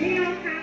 พี่น้องคะ